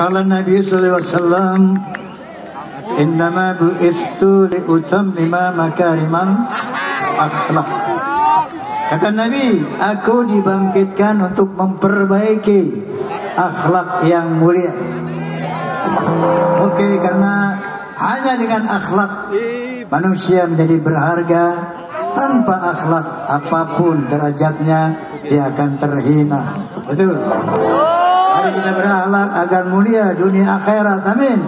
قال النبي صلى الله عليه وسلم إنما بعثت لأتمم مكارم akhlak Kata Nabi, aku dibangkitkan untuk memperbaiki akhlak yang mulia. Oke, okay, karena hanya dengan akhlak manusia menjadi berharga. Tanpa akhlak apapun derajatnya dia akan terhina. Betul. Mari kita berakhlak agar mulia dunia akhirat. Amin.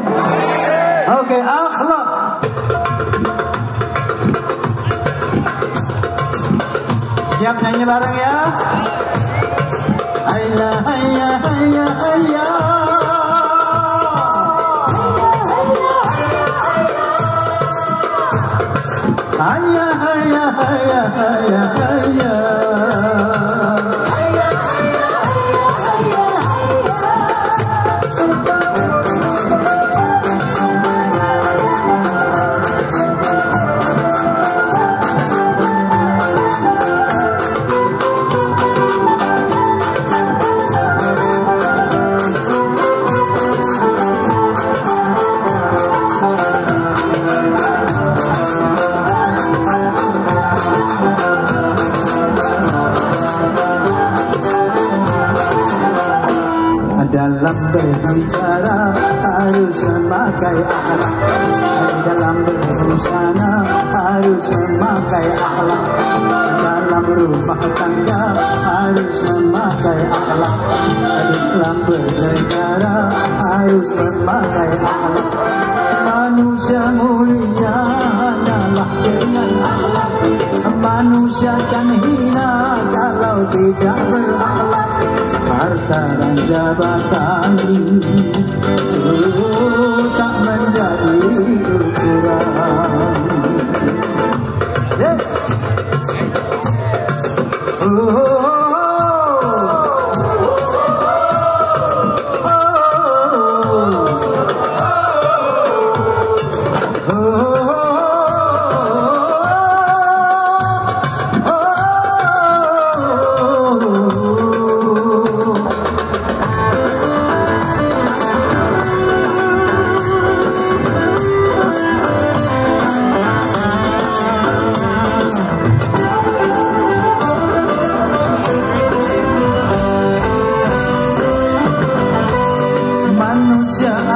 Oke, okay, akhlak. Siap nyanyi bareng ya? Hayya, hayya, hayya, hayya. Hayya, hayya, hayya, hayya, hayya. Dalam berbicara harus memakai akhlak. Dalam berbusana harus memakai akhlak. Dalam rumah tangga harus memakai akhlak. Dalam bernegara harus memakai akhlak. Manusia mulia adalah dengan akhlak. Manusia kan hina kalau tidak berakhlak harta dan jabatan oh,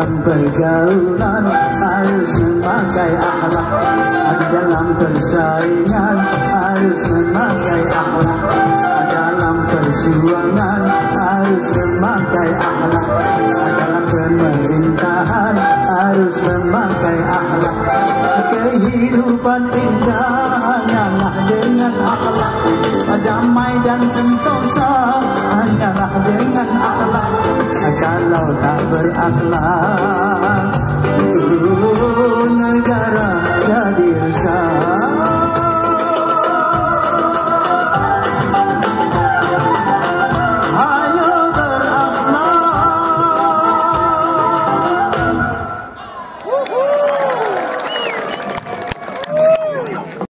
Pergaulan harus memakai akhlak. Dalam persaingan harus memakai akhlak. Dalam perjuangan harus memakai akhlak. Dalam pemerintahan harus memakai akhlak. Kehidupan indah hanyalah dengan akhlak. Damai dan sentosa hanyalah dengan akhlak. Kalau tak berakhlak